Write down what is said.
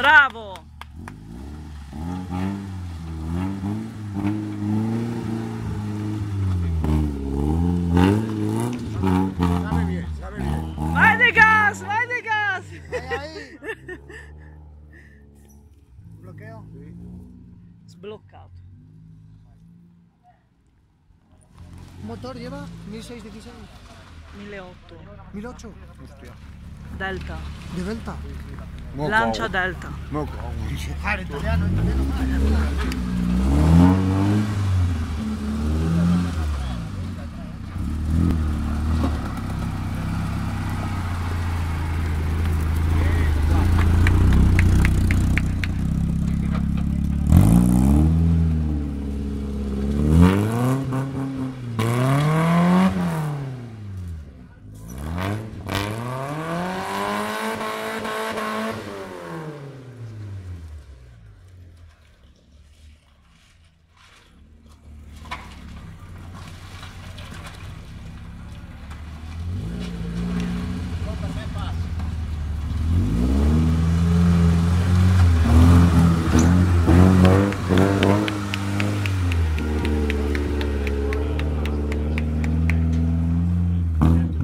bravo. Vai gas vai de gas. Bloqueo? Sbloccato. Motor lleva 1616 1800 1800 Delta. de Delta. Lancia. Delta. Mo. Ah, italiano, italiano. Wow.